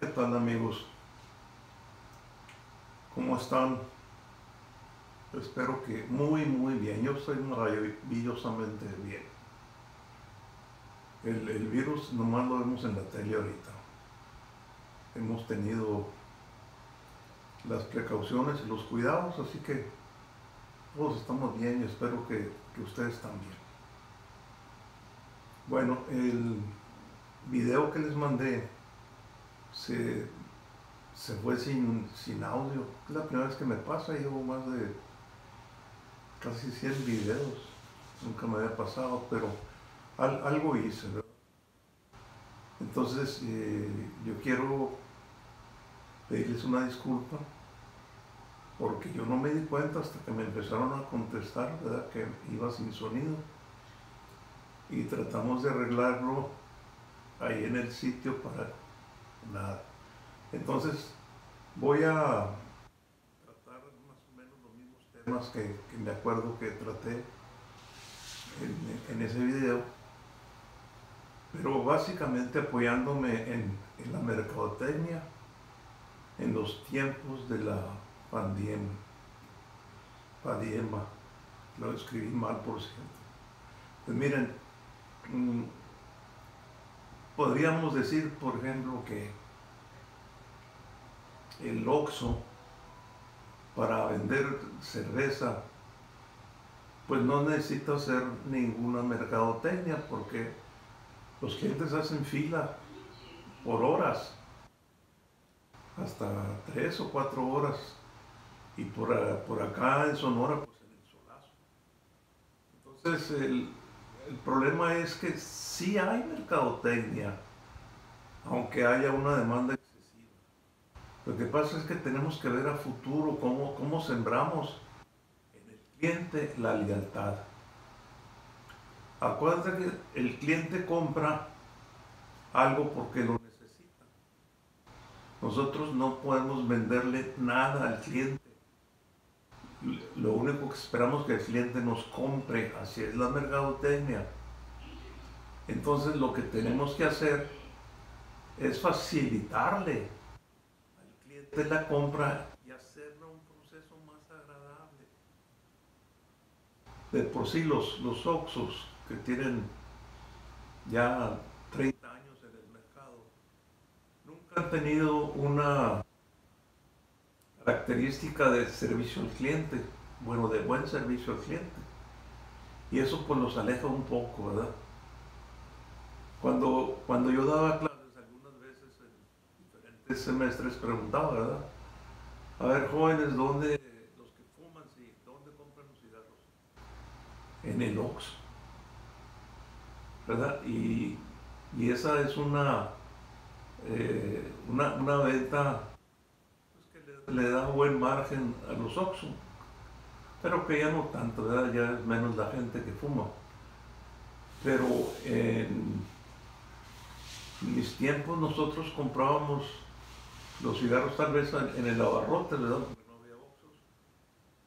¿Qué tal amigos? ¿Cómo están? Espero que muy muy bien. Yo estoy maravillosamente bien. El, virus nomás lo vemos en la tele ahorita. Hemos tenido las precauciones y los cuidados, así que todos estamos bien y espero que, que ustedes también. Bueno, el video que les mandé se, se fue sin, sin audio. Es la primera vez que me pasa, llevo más de casi 100 videos. Nunca me había pasado, pero algo hice. Entonces, eh, yo quiero pedirles una disculpa porque yo no me di cuenta hasta que me empezaron a contestar. Que iba sin sonido. Y tratamos de arreglarlo ahí en el sitio para nada. Entonces, voy a tratar más o menos los mismos temas que, me acuerdo que traté en, ese video, pero básicamente apoyándome en, en, la mercadotecnia en los tiempos de la pandemia. Padiema, lo escribí mal por cierto. Pues miren, mm, podríamos decir, por ejemplo, que el Oxxo para vender cerveza, pues no necesita hacer ninguna mercadotecnia porque los clientes hacen fila por horas, hasta tres o cuatro horas, y por, acá en Sonora, pues en el solazo. Entonces el, el problema es que sí hay mercadotecnia, aunque haya una demanda lo que pasa es que tenemos que ver a futuro cómo, cómo sembramos en el cliente la lealtad. Acuérdate que el cliente compra algo porque lo necesita. Nosotros no podemos venderle nada al cliente. Lo único que esperamos es que el cliente nos compre, así es la mercadotecnia. Entonces lo que tenemos que hacer es facilitarle de la compra y hacerlo un proceso más agradable. De por sí los, los Oxos que tienen ya 30 años en el mercado, nunca han tenido una característica de servicio al cliente, bueno, de buen servicio al cliente. Y eso pues los aleja un poco, ¿verdad? Cuando, cuando yo daba clases, semestres preguntaba, ¿verdad? A ver, jóvenes, ¿dónde, los que fuman, sí, ¿dónde compran los cigarros? En el Ox. ¿Verdad? Y, esa es una, eh, una, una, venta le, da buen margen a los Oxxo, pero que ya no tanto. Ya es menos la gente que fuma. Pero en mis tiempos nosotros comprábamos los cigarros tal vez en el abarrote. Porque no había.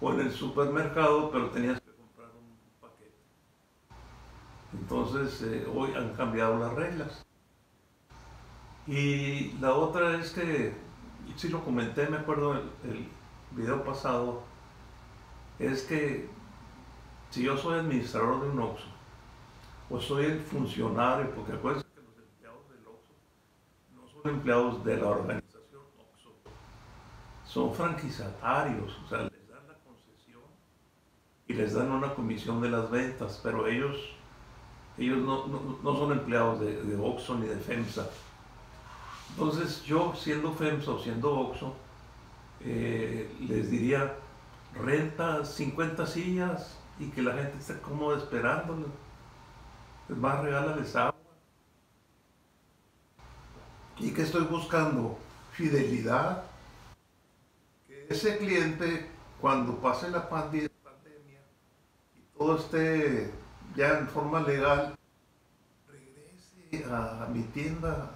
O en el supermercado, pero tenías que comprar un paquete. Entonces, eh, hoy han cambiado las reglas. Y la otra es que, si lo comenté, me acuerdo el, el video pasado, es que si yo soy administrador de un OXXO, o soy el funcionario, porque acuérdense que los empleados del OXXO no son empleados de la organización, son franquiciatarios, o sea, les dan la concesión y les dan una comisión de las ventas, pero ellos, ellos no, son empleados de, de, Oxxo ni de FEMSA. Entonces yo, siendo FEMSA o siendo Oxxo, eh, les diría, renta 50 sillas y que la gente esté cómoda esperándoles. Es más, regálales agua. ¿Y qué estoy buscando? Fidelidad ese cliente, cuando pase la pandemia y todo esté ya en forma legal, regrese a mi tienda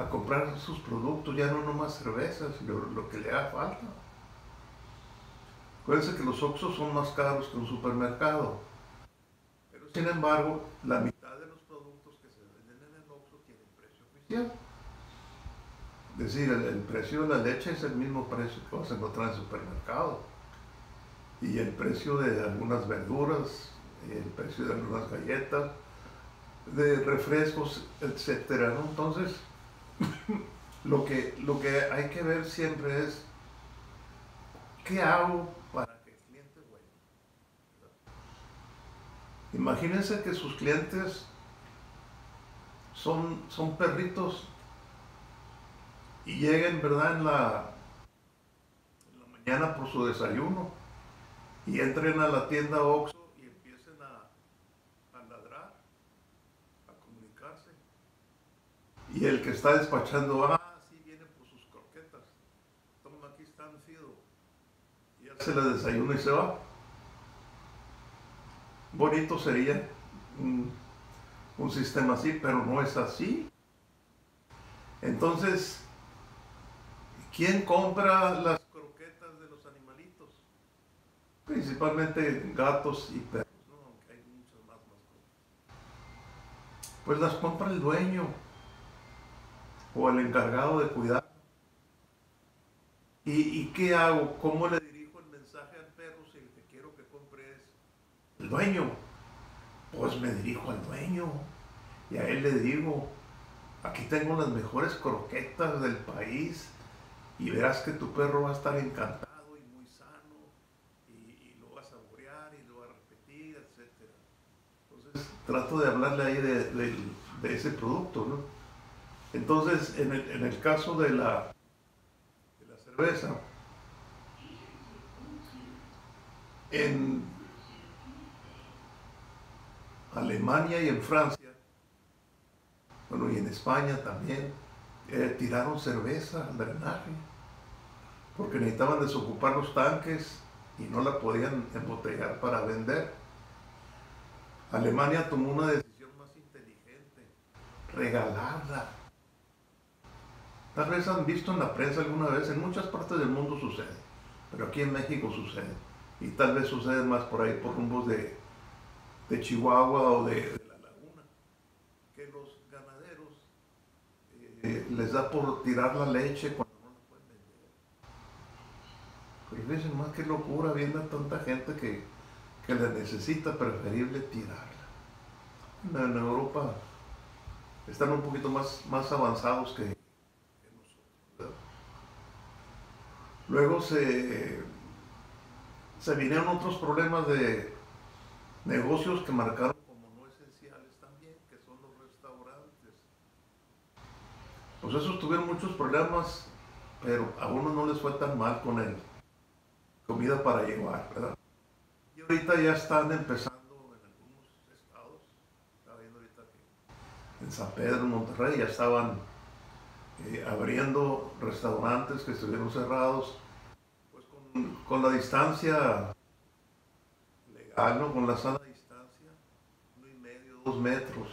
a comprar sus productos, ya no nomás cervezas, sino lo que le haga falta. Acuérdense que los Oxxos son más caros que un supermercado. Pero sin embargo, la mitad de los productos que se venden en el Oxxo tienen precio oficial. decir, el, precio de la leche es el mismo precio que vas a encontrar en el supermercado. Y el precio de algunas verduras, el precio de algunas galletas, de refrescos, etcétera, Entonces, lo que, lo que hay que ver siempre es qué hago para que el cliente vuelva. Imagínense que sus clientes son, son perritos y lleguen, ¿verdad?, en la, en la mañana por su desayuno y entren a la tienda Oxxo y empiecen a, a ladrar, a comunicarse. Y el que está despachando, ah, sí, viene por sus croquetas. Toma, aquí están, Fido. Y ya se la desayuna y se va. Bonito sería un, un sistema así, pero no es así. Entonces, ¿Quién compra las croquetas de los animalitos? Principalmente gatos y perros, ¿no? aunque hay muchas más mascotas. Pues las compra el dueño o el encargado de cuidar. ¿Y, qué hago? ¿Cómo le dirijo el mensaje al perro si el que quiero que compre es el dueño? Pues me dirijo al dueño y a él le digo, aquí tengo las mejores croquetas del país y verás que tu perro va a estar encantado y muy sano y, lo va a saborear y lo va a repetir, etc. Entonces trato de hablarle ahí de, ese producto, ¿no? Entonces, en el, caso de la, cerveza, en Alemania y en Francia, bueno, y en España también, eh, tiraron cerveza al drenaje porque necesitaban desocupar los tanques y no la podían embotellar para vender. Alemania tomó una decisión más inteligente, regalarla. Tal vez han visto en la prensa alguna vez, en muchas partes del mundo sucede, pero aquí en México sucede. Y tal vez sucede más por ahí, por rumbos de, de Chihuahua o de, la laguna, que los ganaderos eh, les da por tirar la leche cuando y dicen, más que locura, viendo a tanta gente que, que le necesita, preferible tirarla. En, Europa están un poquito más, más avanzados que, nosotros. Luego se, se vinieron otros problemas de negocios que marcaron como no esenciales también, que son los restaurantes. Pues esos tuvieron muchos problemas, pero a uno no les fue tan mal con él comida para llevar, ¿verdad? Y ahorita ya están empezando en algunos estados, estaba viendo ahorita que en San Pedro, Monterrey, ya estaban eh, abriendo restaurantes que estuvieron cerrados, pues con, la distancia legal, con la sana distancia, uno y medio, dos metros.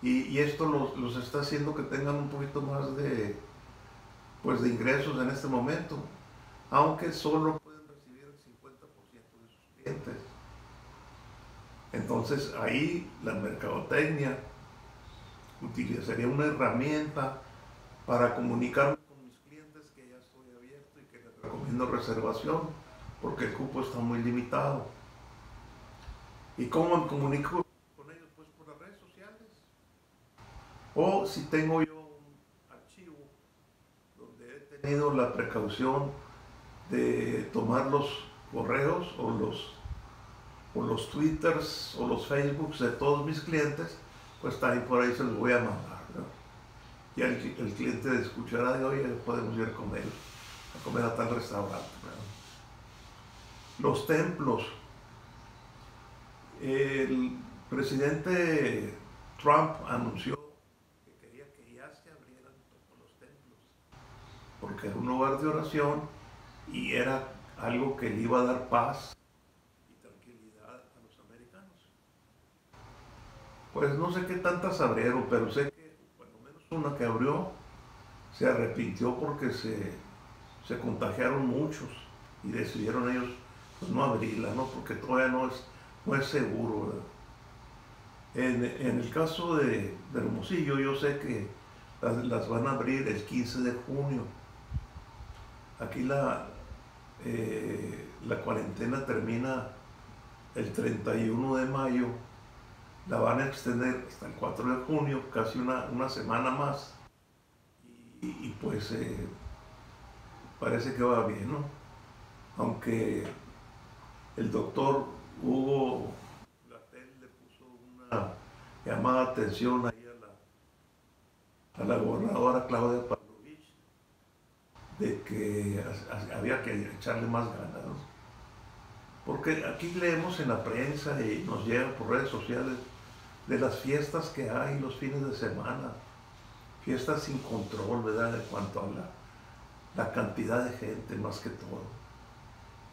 Y, esto los, los, está haciendo que tengan un poquito más de, pues, de ingresos en este momento, aunque solo entonces ahí la mercadotecnia utilizaría una herramienta para comunicarme con mis clientes que ya estoy abierto y que les recomiendo reservación porque el cupo está muy limitado. ¿Y cómo me comunico con ellos? Pues por las redes sociales. O si tengo yo un archivo donde he tenido la precaución de tomar los correos o los o los twitters o los facebooks de todos mis clientes, pues también por ahí se los voy a mandar. Y el, el, cliente escuchará de hoy, podemos ir a comer, a comer a tal restaurante. Los templos. El presidente Trump anunció que quería que ya se abrieran los templos, porque era un lugar de oración y era algo que le iba a dar paz Pues no sé qué tantas abrieron, pero sé que una que abrió se arrepintió porque se, contagiaron muchos y decidieron ellos pues, no abrirla, ¿no? Porque todavía no es, no es seguro, En, el caso de, de Hermosillo, yo sé que las, van a abrir el 15 de junio. Aquí la, eh, la cuarentena termina el 31 de mayo, la van a extender hasta el 4 de junio, casi una, semana más. Y, pues eh, parece que va bien, ¿no? Aunque el doctor Hugo Gatel le puso una llamada atención ahí a la, a la gobernadora Claudia Pavlovich de que había que echarle más ganas. Porque aquí leemos en la prensa y nos llega por redes sociales de las fiestas que hay los fines de semana, fiestas sin control, ¿verdad? En cuanto a la, cantidad de gente, más que todo.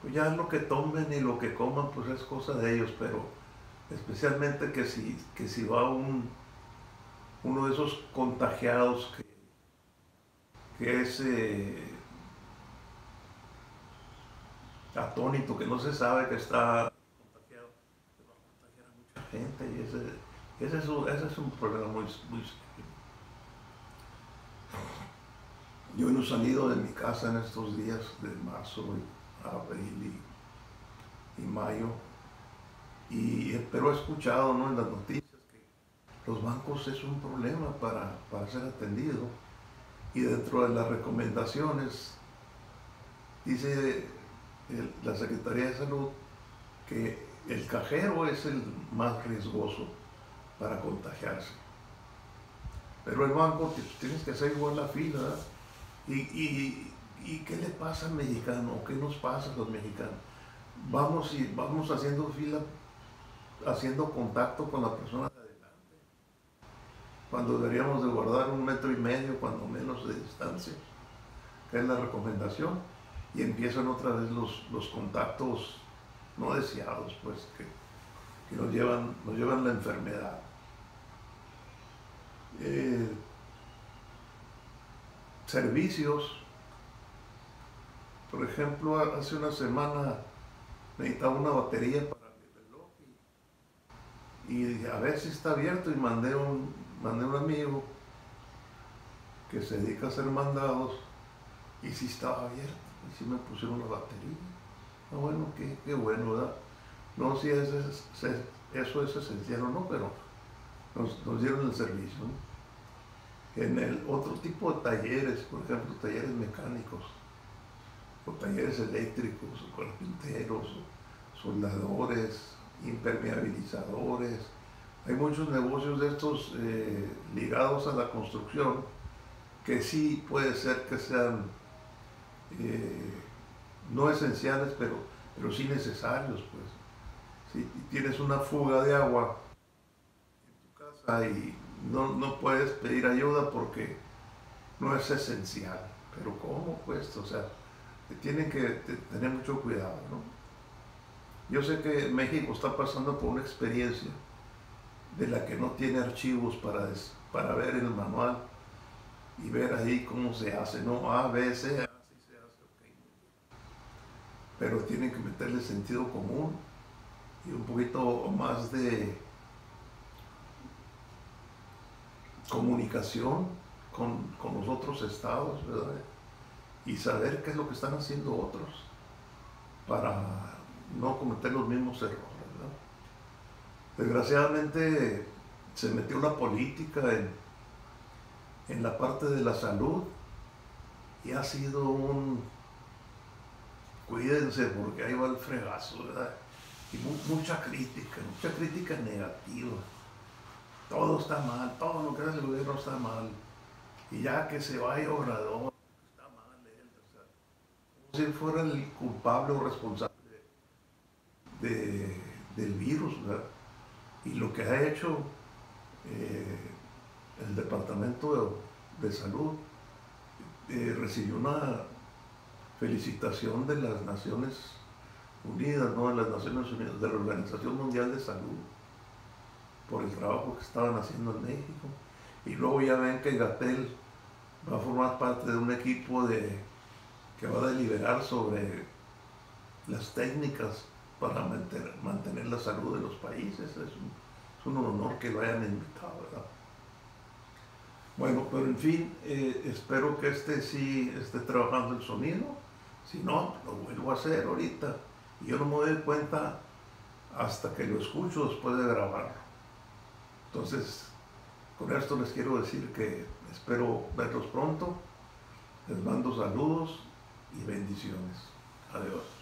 Pues ya lo que tomen y lo que coman, pues es cosa de ellos, pero especialmente que si, que si va un, uno de esos contagiados que, que es eh, atónito, que no se sabe que está contagiado, va a contagiar a mucha gente y ese, ese, es, un, ese es un problema muy, muy. Yo no he salido de mi casa en estos días de marzo abril y, mayo y, pero he escuchado ¿no? en las noticias que los bancos es un problema para, para ser atendido. Y dentro de las recomendaciones dice la Secretaría de Salud que el cajero es el más riesgoso para contagiarse. Pero el banco tienes que hacer igual la fila. ¿Y, y, y qué le pasa al mexicano? ¿Qué nos pasa a los mexicanos? Vamos, y, vamos haciendo fila haciendo contacto con la persona de adelante, cuando deberíamos de guardar un metro y medio, cuando menos de distancia, que es la recomendación, y empiezan otra vez los, los contactos no deseados, pues, que, que nos, llevan, nos llevan la enfermedad. Eh, servicios, por ejemplo, hace una semana necesitaba una batería para y dije, a ver si está abierto y mandé un, mandé un amigo que se dedica a hacer mandados y si estaba abierto y si me pusieron la batería. Ah, bueno, qué, bueno, ¿verdad? No sé si eso es esencial o no, pero nos, dieron el servicio. En el otro tipo de talleres, por ejemplo, talleres mecánicos, o talleres eléctricos, o carpinteros, soldadores, impermeabilizadores. Hay muchos negocios de estos eh, ligados a la construcción que sí puede ser que sean eh, no esenciales, pero, pero sí necesarios. Pues. Si tienes una fuga de agua y no, no puedes pedir ayuda porque no es esencial. Pero ¿cómo? Pues, o sea, tienen que tener mucho cuidado, ¿no? Yo sé que México está pasando por una experiencia de la que no tiene archivos para, para ver el manual y ver ahí cómo se hace, ¿no? A, B, C, así se hace, ok. Pero tienen que meterle sentido común y un poquito más de comunicación con, con los otros estados. Y saber qué es lo que están haciendo otros para no cometer los mismos errores. Desgraciadamente se metió la política en, en la parte de la salud y ha sido un cuídense porque ahí va el fregazo, ¿verdad? Y mucha crítica, mucha crítica negativa. Todo está mal, todo lo que hace el gobierno está mal. Y ya que se vaya Obrador, está mal él, o sea, como si fuera el culpable o responsable del virus. Y lo que ha hecho eh, el Departamento de, Salud eh, recibió una felicitación de las Naciones Unidas, no de las Naciones Unidas, de la Organización Mundial de Salud, por el trabajo que estaban haciendo en México. Y luego ya ven que Gatel va a formar parte de un equipo de, que va a deliberar sobre las técnicas para mantener, mantener la salud de los países. Es un, es un honor que lo hayan invitado, ¿verdad? Bueno, pero en fin, eh, espero que este sí esté trabajando el sonido. Si no, lo vuelvo a hacer ahorita. Y yo no me doy cuenta hasta que lo escucho después de grabarlo. Entonces, con esto les quiero decir que espero verlos pronto. Les mando saludos y bendiciones. Adiós.